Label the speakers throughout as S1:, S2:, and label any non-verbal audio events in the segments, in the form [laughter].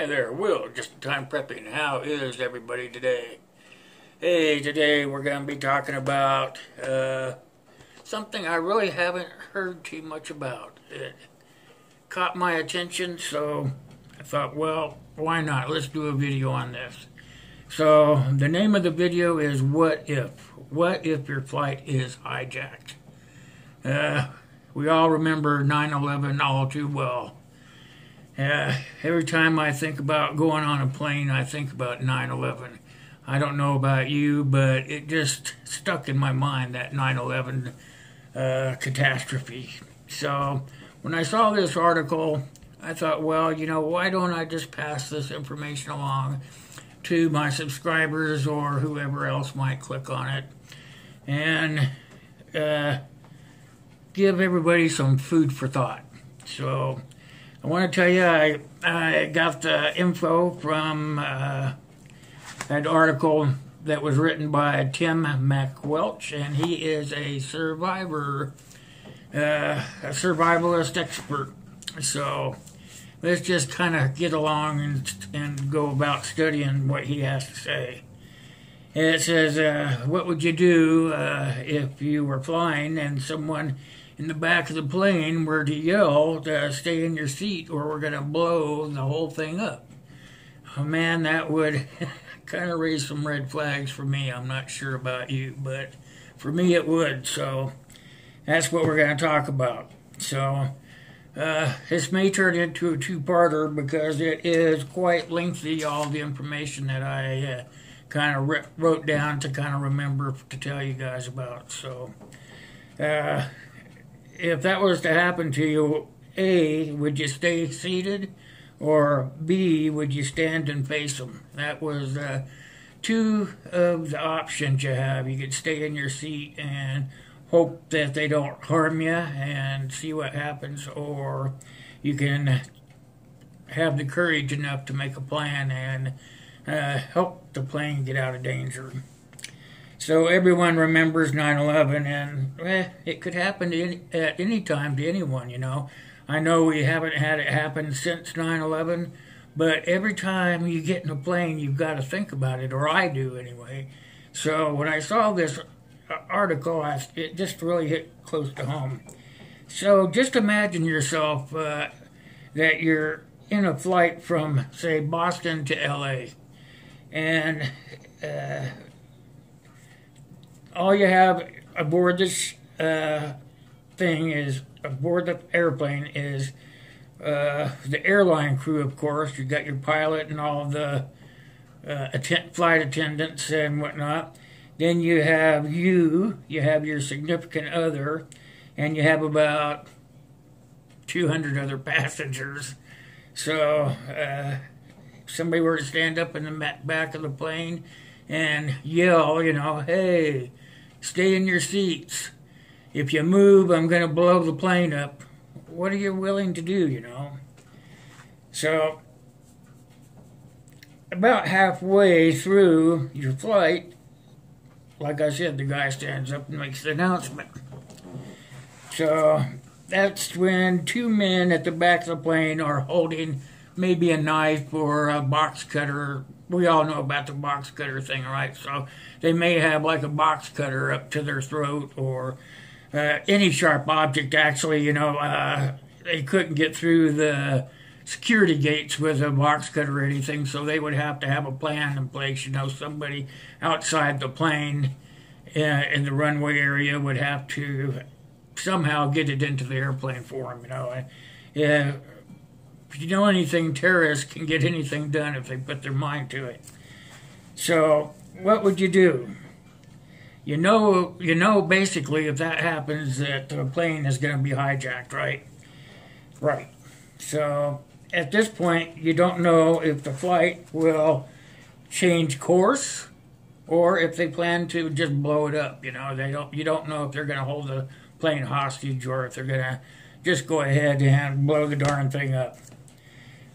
S1: Hi there, Will. Just time prepping. How is everybody today? Hey, today we're going to be talking about uh, something I really haven't heard too much about. It caught my attention, so I thought, well, why not? Let's do a video on this. So, the name of the video is What If? What if your flight is hijacked? Uh, we all remember 9 11 all too well. Uh, every time I think about going on a plane, I think about 9 11. I don't know about you, but it just stuck in my mind that 9 11 uh, catastrophe. So when I saw this article, I thought, well, you know, why don't I just pass this information along to my subscribers or whoever else might click on it and uh, give everybody some food for thought. So I want to tell you, I, I got the info from uh, that article that was written by Tim MacWelch, and he is a survivor, uh, a survivalist expert. So let's just kind of get along and, and go about studying what he has to say. it says, uh, What would you do uh, if you were flying and someone in the back of the plane were to yell to stay in your seat or we're going to blow the whole thing up. Oh man, that would [laughs] kind of raise some red flags for me. I'm not sure about you, but for me it would. So that's what we're going to talk about. So uh, this may turn into a two-parter because it is quite lengthy, all the information that I uh, kind of wrote down to kind of remember to tell you guys about. So uh, if that was to happen to you, A, would you stay seated? Or B, would you stand and face them? That was uh, two of the options you have. You could stay in your seat and hope that they don't harm you and see what happens, or you can have the courage enough to make a plan and uh, help the plane get out of danger. So everyone remembers 9/11, and eh, it could happen any, at any time to anyone. You know, I know we haven't had it happen since 9/11, but every time you get in a plane, you've got to think about it, or I do anyway. So when I saw this uh, article, I, it just really hit close to home. So just imagine yourself uh, that you're in a flight from, say, Boston to L.A. And uh, all you have aboard this uh, thing is aboard the airplane is uh, the airline crew, of course. You got your pilot and all the uh, flight attendants and whatnot. Then you have you, you have your significant other, and you have about 200 other [laughs] passengers. So, uh, somebody were to stand up in the back of the plane and yell, you know, hey, Stay in your seats. If you move, I'm going to blow the plane up. What are you willing to do, you know? So, about halfway through your flight, like I said, the guy stands up and makes the announcement. So, that's when two men at the back of the plane are holding maybe a knife or a box cutter we all know about the box cutter thing, right? So they may have like a box cutter up to their throat or uh, any sharp object. Actually, you know, uh, they couldn't get through the security gates with a box cutter or anything, so they would have to have a plan in place. You know, somebody outside the plane uh, in the runway area would have to somehow get it into the airplane for them. You know, if you know anything, terrorists can get anything done if they put their mind to it. So, what would you do? You know, you know, basically, if that happens, that the plane is going to be hijacked, right? Right. So, at this point, you don't know if the flight will change course or if they plan to just blow it up. You know, they don't. You don't know if they're going to hold the plane hostage or if they're going to just go ahead and blow the darn thing up.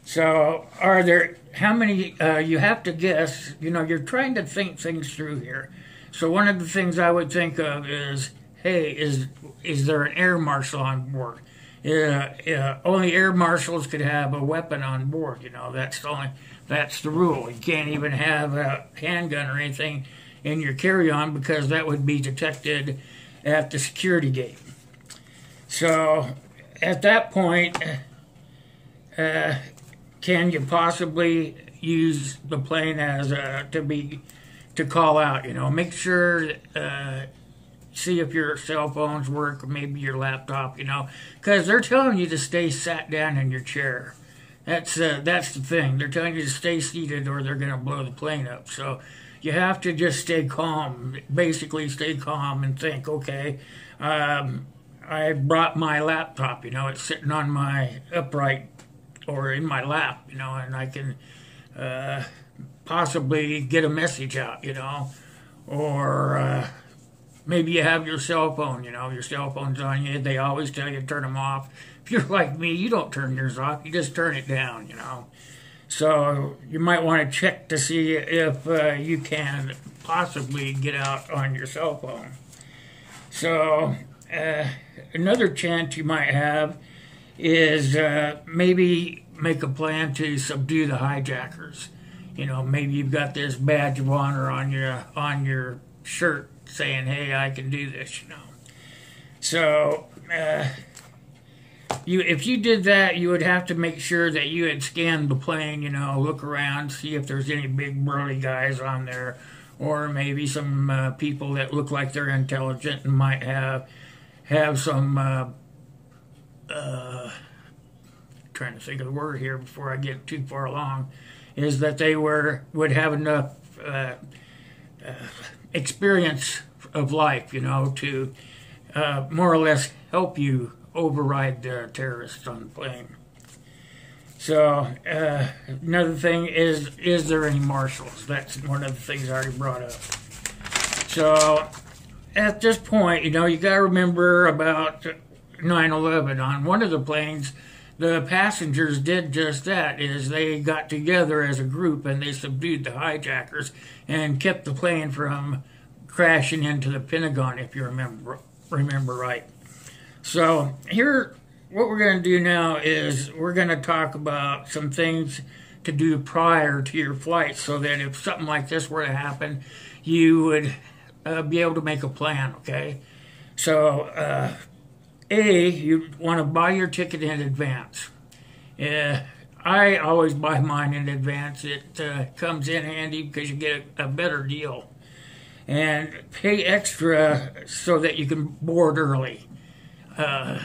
S1: So, are there how many? Uh, you have to guess. You know, you're trying to think things through here. So, one of the things I would think of is, hey, is is there an air marshal on board? uh, only air marshals could have a weapon on board. You know, that's the only that's the rule. You can't even have a handgun or anything in your carry-on because that would be detected at the security gate. So, at that point, uh, can you possibly use the plane as a, to be to call out? You know, make sure. Uh, see if your cell phones work maybe your laptop, you know, because they're telling you to stay sat down in your chair. That's uh, that's the thing. They're telling you to stay seated or they're going to blow the plane up. So you have to just stay calm. Basically, stay calm and think. Okay, um, I brought my laptop. You know, it's sitting on my upright or in my lap. You know, and I can uh, possibly get a message out. You know, or uh, maybe you have your cell phone, you know, your cell phone's on you. They always tell you to turn them off. If you're like me, you don't turn yours off. You just turn it down, you know. So you might want to check to see if uh, you can possibly get out on your cell phone. So uh, another chance you might have is uh, maybe make a plan to subdue the hijackers. You know, maybe you've got this badge of honor on your on your shirt saying, "Hey, I can do this," you know. So, uh, you if you did that, you would have to make sure that you had scanned the plane. You know, look around, see if there's any big burly guys on there, or maybe some uh, people that look like they're intelligent and might have have some. Uh, uh, trying to think of the word here before I get too far along, is that they were would have enough uh, uh, experience of life, you know, to uh, more or less help you override the terrorists on the plane. So uh, another thing is, is there any marshals? That's one of the things I already brought up. So at this point, you know, you got to remember about 9/11 on one of the planes. The passengers did just that. Is they got together as a group and they subdued the hijackers and kept the plane from crashing into the Pentagon, if you remember remember right. So here, what we're going to do now is we're going to talk about some things to do prior to your flight, so that if something like this were to happen, you would uh, be able to make a plan. Okay, so uh, a you want to buy your ticket in advance. Uh, I always buy mine in advance. It uh, comes in handy because you get a, a better deal and pay extra so that you can board early. Uh,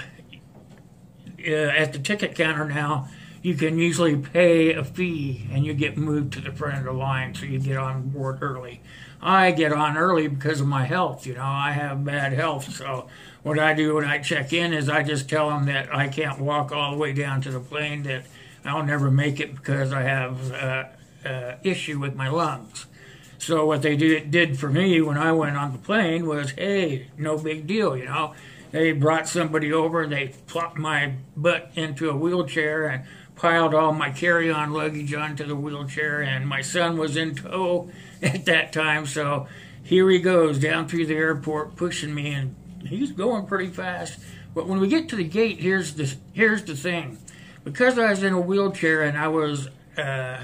S1: uh, at the ticket counter now, you can usually pay a fee and you get moved to the front of the line so you get on board early. I get on early because of my health. You know, I have bad health. So, what I do when I check in is I just tell them that I can't walk all the way down to the plane, that I'll never make it because I have uh, uh, issue with my lungs. So what they did, did for me when I went on the plane was, hey, no big deal, you know. They brought somebody over, they plopped my butt into a wheelchair and piled all my carry-on luggage onto the wheelchair, and my son was in tow [laughs] at that time, so here he goes down through the airport pushing me, and he's going pretty fast. But when we get to the gate, here's the here's the thing, because I was in a wheelchair and I was uh,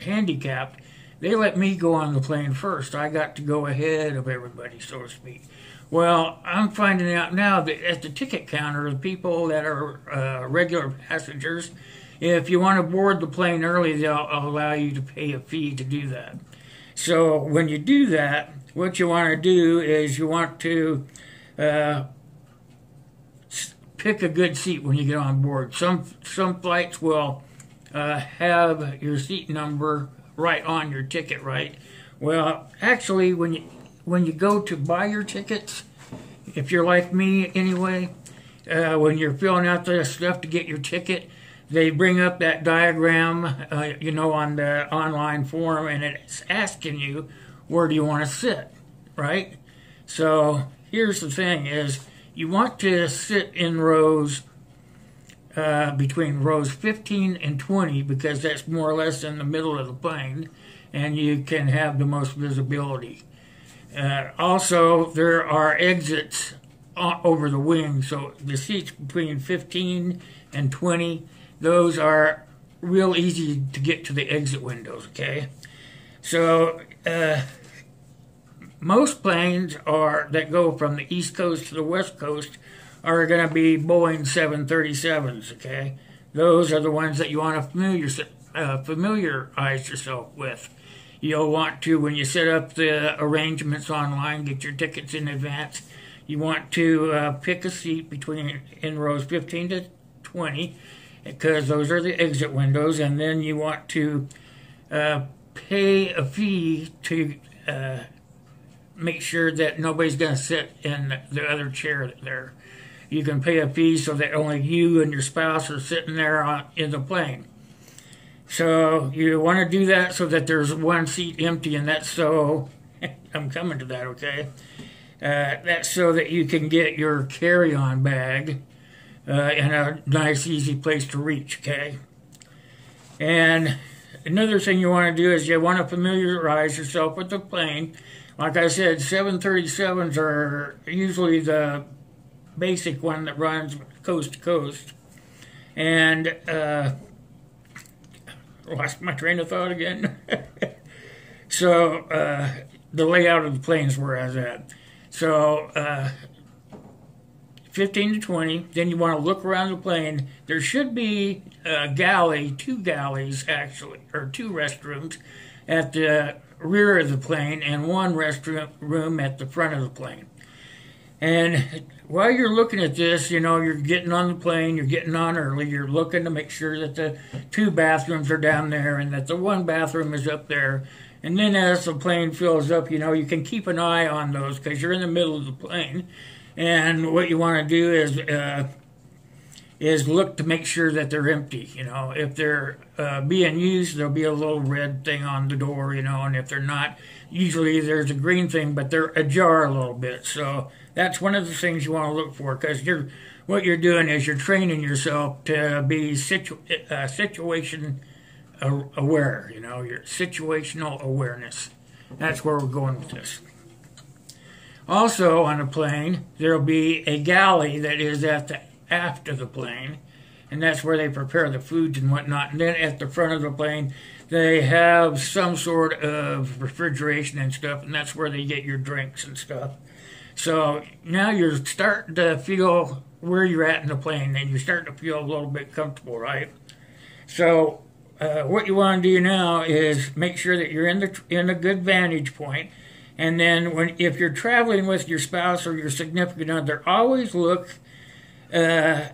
S1: handicapped, they let me go on the plane first. I got to go ahead of everybody, so to speak. Well, I'm finding out now that at the ticket counter, the people that are uh, regular passengers, if you want to board the plane early, they'll allow you to pay a fee to do that. So when you do that, what you want to do is you want to uh, pick a good seat when you get on board. Some some flights will uh, have your seat number right on your ticket, right? Well, actually, when you when you go to buy your tickets, if you're like me anyway, uh, when you're filling out the stuff to get your ticket, they bring up that diagram, uh, you know, on the online form, and it's asking you where do you want to sit, right? So here's the thing: is you want to sit in rows uh, between rows 15 and 20 because that's more or less in the middle of the plane and you can have the most visibility. Uh, also, there are exits over the wing. So the seats between 15 and 20, those are real easy to get to the exit windows, okay? So uh, most planes are that go from the East Coast to the West Coast are going to be Boeing 737s, okay? Those are the ones that you want to familiar, uh, familiarize yourself with. You'll want to, when you set up the arrangements online, get your tickets in advance. You want to uh, pick a seat between in rows 15 to 20 because those are the exit windows, and then you want to uh, pay a fee to uh, make sure that nobody's going to sit in the other chair there. You can pay a fee so that only you and your spouse are sitting there on, in the plane. So you want to do that so that there's one seat empty, and that's so. [laughs] I'm coming to that, okay? Uh, that's so that you can get your carry-on bag uh, in a nice, easy place to reach, okay? And another thing you want to do is you want to familiarize yourself with the plane. Like I said, 737s are usually the basic one that runs coast to coast. And uh, lost my train of thought again. [laughs] so uh, the layout of the planes where I was at. So uh, 15 to 20. Then you want to look around the plane. There should be a galley, two galleys actually, or two restrooms at the rear of the plane and one restroom room at the front of the plane. And while you're looking at this, you know, you're getting on the plane, you're getting on early, you're looking to make sure that the two bathrooms are down there and that the one bathroom is up there. And then as the plane fills up, you know, you can keep an eye on those because you're in the middle of the plane. And what you want to do is uh, is look to make sure that they're empty. You know, if they're uh, being used, there'll be a little red thing on the door. You know, and if they're not, usually there's a green thing, but they're ajar a little bit. So that's one of the things you want to look for because you're what you're doing is you're training yourself to be situ- uh, situation aware. You know, your situational awareness. That's where we're going with this. Also, on a plane, there'll be a galley that is at the aft of the plane, and that's where they prepare the foods and whatnot. And then at the front of the plane, they have some sort of refrigeration and stuff, and that's where they get your drinks and stuff. So now you're starting to feel where you're at in the plane, and you're starting to feel a little bit comfortable, right? So uh, what you want to do now is make sure that you're in the in a good vantage point, and then when if you're traveling with your spouse or your significant other, always look, uh,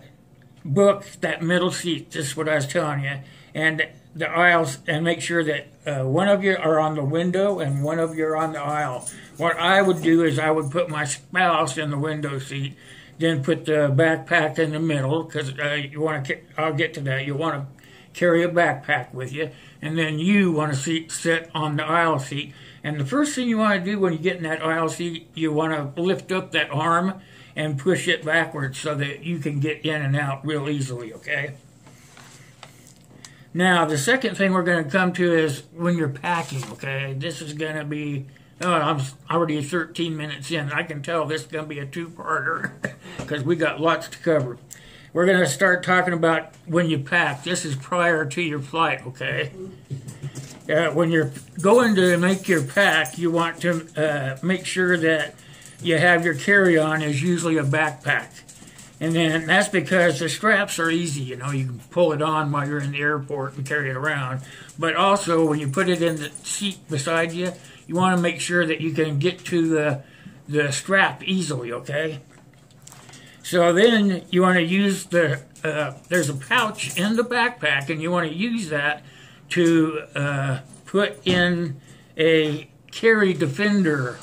S1: book that middle seat. Is what I was telling you, and the aisles, and make sure that uh, one of you are on the window and one of you are on the aisle. What I would do is I would put my spouse in the window seat, then put the backpack in the middle because uh, you want to. I'll get to that. You want to carry a backpack with you, and then you want to sit on the aisle seat. And the first thing you want to do when you get in that aisle seat, you want to lift up that arm and push it backwards so that you can get in and out real easily. Okay. Now, the second thing we're going to come to is when you're packing, okay? This is going to be Oh, I'm already 13 minutes in. I can tell this is going to be a two-parter [laughs] because we got lots to cover. We're going to start talking about when you pack. This is prior to your flight, okay? Uh, when you're going to make your pack, you want to uh, make sure that you have your carry-on is usually a backpack. And then that's because the straps are easy, you know, you can pull it on while you're in the airport and carry it around. But also, when you put it in the seat beside you, you want to make sure that you can get to the, the strap easily, okay? So then you want to use the, uh, there's a pouch in the backpack, and you want to use that to uh, put in a carry defender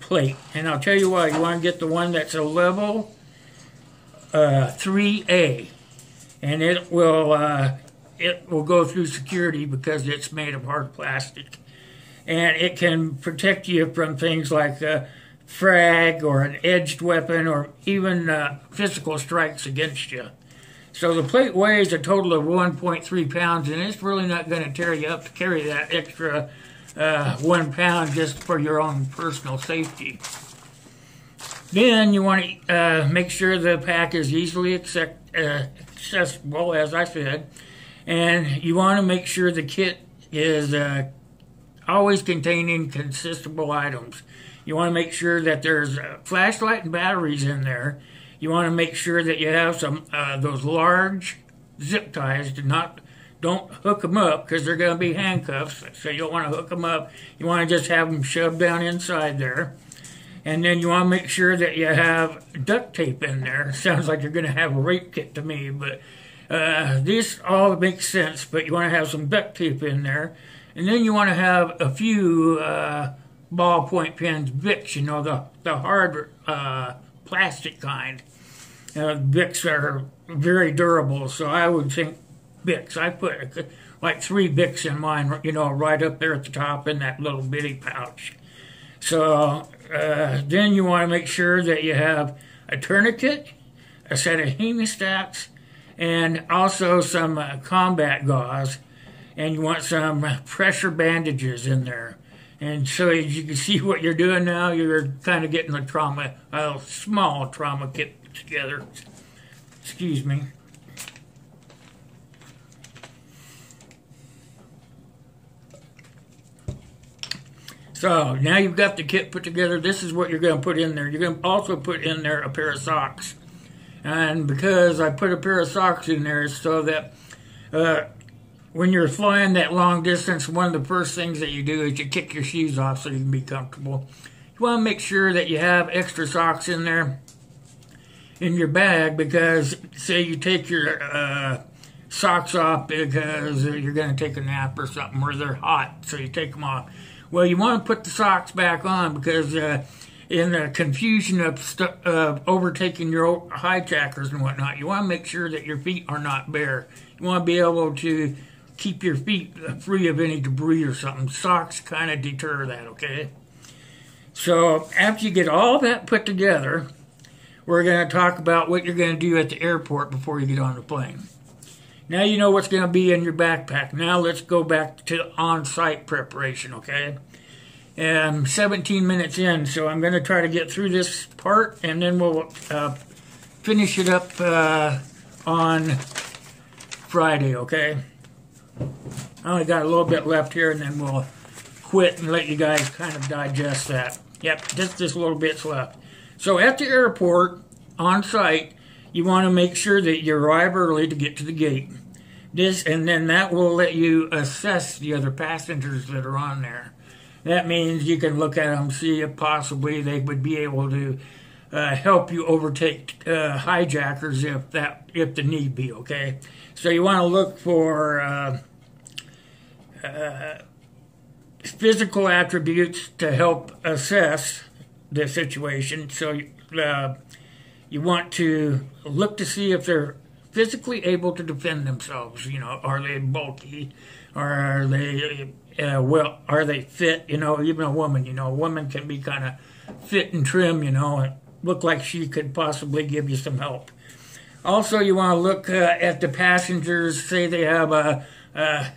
S1: plate. And I'll tell you why. You want to get the one that's a level uh, 3A, and it will uh, it will go through security because it's made of hard plastic and it can protect you from things like a frag or an edged weapon or even uh, physical strikes against you. So the plate weighs a total of 1.3 pounds, and it's really not going to tear you up to carry that extra uh, one pound just for your own personal safety. Then you want to uh, make sure the pack is easily uh, accessible, as I said, and you want to make sure the kit is uh, always containing consistable items. You want to make sure that there's a flashlight and batteries in there. You want to make sure that you have some uh, those large zip ties. Do not don't hook them up because they're going to be handcuffs. So you don't want to hook them up. You want to just have them shoved down inside there. And then you want to make sure that you have duct tape in there. [laughs] Sounds like you're going to have a rape kit to me, but uh, this all makes sense. But you want to have some duct tape in there. And then you want to have a few uh, ballpoint pens, Bics, you know, the, the hard uh, plastic kind. Uh, Bics are very durable, so I would think Bics. I put like three Bics in mine, you know, right up there at the top in that little bitty pouch. So uh, then you want to make sure that you have a tourniquet, a set of hemostats, and also some uh, combat gauze. And you want some pressure bandages in there. And so as you can see what you're doing now, you're kind of getting a trauma, a small trauma kit together. Excuse me. So now you've got the kit put together. This is what you're going to put in there. You're going to also put in there a pair of socks. And because I put a pair of socks in there so that uh, when you're flying that long distance, one of the first things that you do is you kick your shoes off so you can be comfortable. You want to make sure that you have extra socks in there in your bag because say you take your uh, socks off because you're going to take a nap or something or they're hot, so you take them off. Well, you want to put the socks back on because uh, in the confusion of st- uh, overtaking your hijackers and whatnot, you want to make sure that your feet are not bare. You want to be able to keep your feet free of any debris or something. Socks kind of deter that, okay? So after you get all that put together, we're going to talk about what you're going to do at the airport before you get on the plane. Now you know what's going to be in your backpack. Now let's go back to on-site preparation, okay? And 17 minutes in, so I'm going to try to get through this part, and then we'll uh, finish it up uh, on Friday, okay? I only got a little bit left here, and then we'll quit and let you guys kind of digest that. Yep, just this little bit's left. So at the airport, on site, you want to make sure that you arrive early to get to the gate. This and then that will let you assess the other passengers that are on there. That means you can look at them, see if possibly they would be able to uh, help you overtake uh, hijackers if that if the need be. Okay, so you want to look for uh, uh, physical attributes to help assess the situation. So uh, you want to look to see if they're physically able to defend themselves. You know, are they bulky? Or are they uh, well? Are they fit? You know, even a woman. You know, a woman can be kind of fit and trim. You know, and look like she could possibly give you some help. Also, you want to look uh, at the passengers. Say they have a, a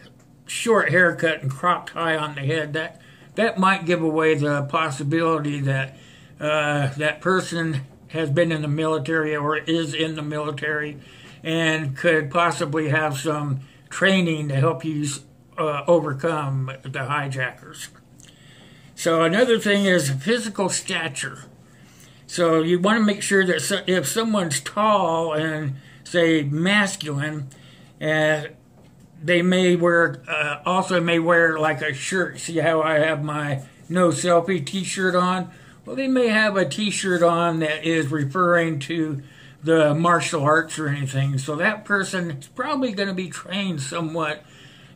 S1: short haircut and cropped high on the head. That that might give away the possibility that uh, that person has been in the military or is in the military and could possibly have some training to help you uh, overcome the hijackers. So another thing is physical stature. So you want to make sure that if someone's tall and say masculine, uh, they may wear uh, also may wear like a shirt. See how I have my no selfie T-shirt on? Well, they may have a T-shirt on that is referring to the martial arts or anything. So that person is probably going to be trained somewhat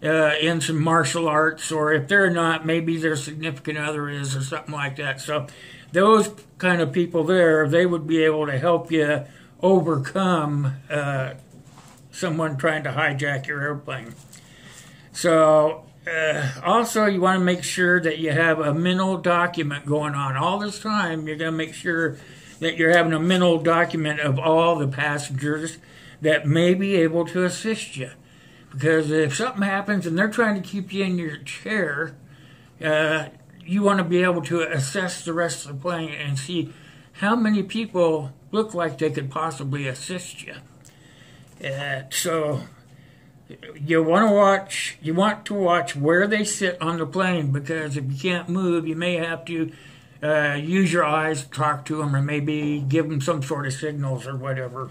S1: uh, in some martial arts, or if they're not, maybe their significant other is, or something like that. So those kind of people there, they would be able to help you overcome uh, someone trying to hijack your airplane. So uh, also, you want to make sure that you have a mental document going on all this time. You're going to make sure that you're having a mental document of all the passengers that may be able to assist you. Because if something happens and they're trying to keep you in your chair, uh, you want to be able to assess the rest of the plane and see how many people look like they could possibly assist you. Uh, so you want to watch you want to watch where they sit on the plane because if you can't move you may have to uh, use your eyes to talk to them or maybe give them some sort of signals or whatever.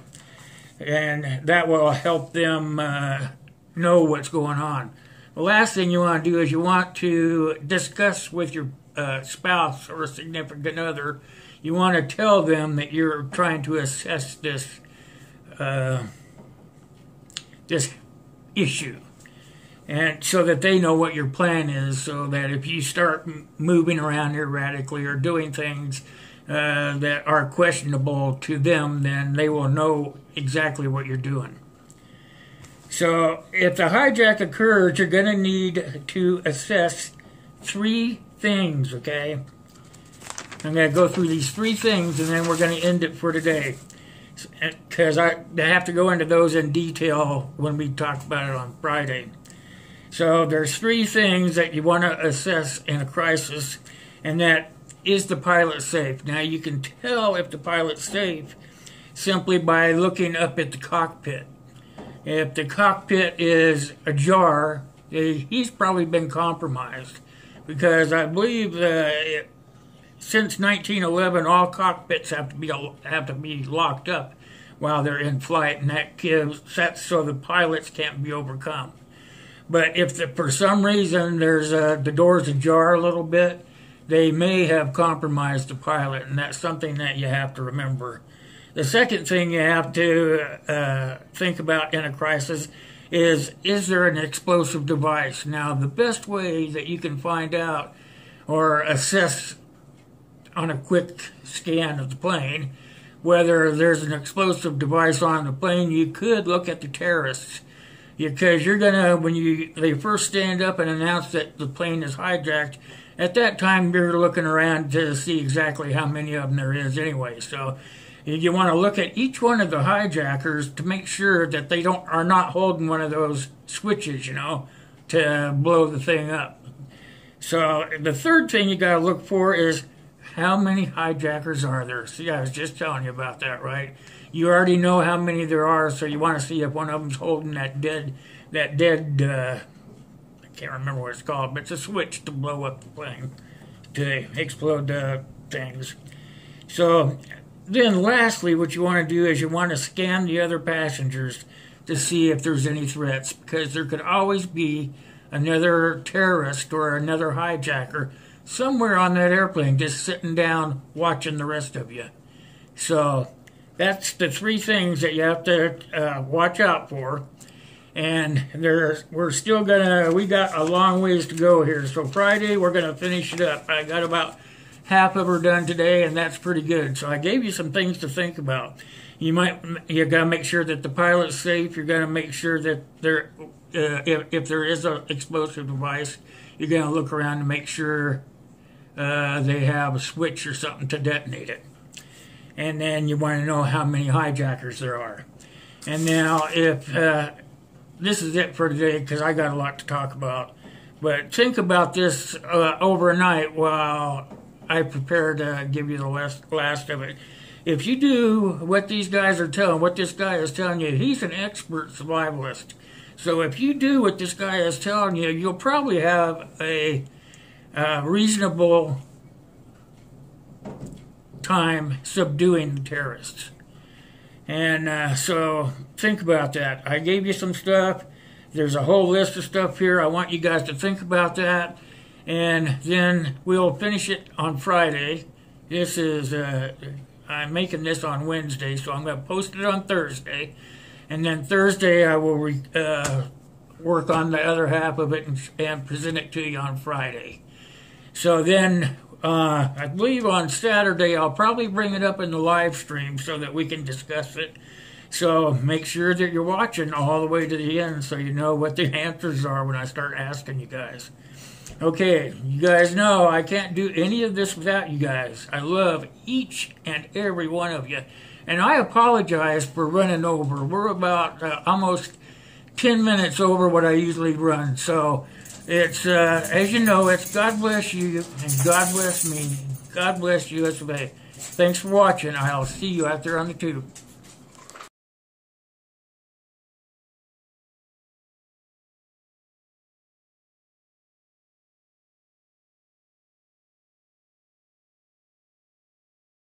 S1: And that will help them uh, know what's going on. The last thing you want to do is you want to discuss with your uh, spouse or a significant other. You want to tell them that you're trying to assess this uh, this issue. And so that they know what your plan is so that if you start moving around erratically or doing things uh, that are questionable to them then they will know exactly what you're doing. So if the hijack occurs you're going to need to assess three things okay? I'm going to go through these three things and then we're going to end it for today because I, I have to go into those in detail when we talk about it on Friday. So there's three things that you want to assess in a crisis, and that is the pilot safe. Now you can tell if the pilot's safe simply by looking up at the cockpit. If the cockpit is ajar, eh, he's probably been compromised because I believe uh, since 1911, all cockpits have to be have to be locked up while they're in flight, and that gives that's so the pilots can't be overcome. But if the, for some reason there's a, the doors ajar a little bit, they may have compromised the pilot, and that's something that you have to remember. The second thing you have to uh, think about in a crisis is is there an explosive device? Now, the best way that you can find out or assess on a quick scan of the plane whether there's an explosive device on the plane. You could look at the terrorists because you're gonna when you they first stand up and announce that the plane is hijacked. At that time, you're looking around to see exactly how many of them there is anyway. So you want to look at each one of the hijackers to make sure that they don't are not holding one of those switches, you know, to blow the thing up. So the third thing you got to look for is how many hijackers are there? See, I was just telling you about that, right? You already know how many there are, so you want to see if one of them's holding that dead, that dead. Uh, I can't remember what it's called, but it's a switch to blow up the plane, to explode uh, things. So then, lastly, what you want to do is you want to scan the other passengers to see if there's any threats, because there could always be another terrorist or another hijacker somewhere on that airplane just sitting down watching the rest of you. So that's the three things that you have to uh, watch out for. And there's, we're still gonna, we got a long ways to go here. So Friday, we're gonna finish it up. I got about half of her done today, and that's pretty good. So I gave you some things to think about. You might, you gotta make sure that the pilot's safe. You're gonna make sure that there, uh, if, if there is an explosive device, you're gonna look around to make sure uh, they have a switch or something to detonate it. And then you want to know how many hijackers there are. And now, if uh, this is it for today, because I got a lot to talk about, but think about this uh, overnight while I prepare to give you the last, last of it. If you do what these guys are telling, what this guy is telling you, he's an expert survivalist. So if you do what this guy is telling you, you'll probably have a reasonable time subduing terrorists. And uh, so think about that. I gave you some stuff. There's a whole list of stuff here. I want you guys to think about that. And then we'll finish it on Friday. This is, uh, I'm making this on Wednesday, so I'm going to post it on Thursday. And then Thursday I will re- uh, work on the other half of it and, and present it to you on Friday. So then, uh, I believe on Saturday, I'll probably bring it up in the live stream so that we can discuss it. So make sure that you're watching all the way to the end so you know what the [laughs] answers are when I start asking you guys. Okay, you guys know I can't do any of this without you guys. I love each and every one of you. And I apologize for running over. We're about uh, almost 10 minutes over what I usually run. So it's, uh, as you know, it's God bless you and God bless me. God bless US of A. Thanks for watching. I'll see you out there on the tube.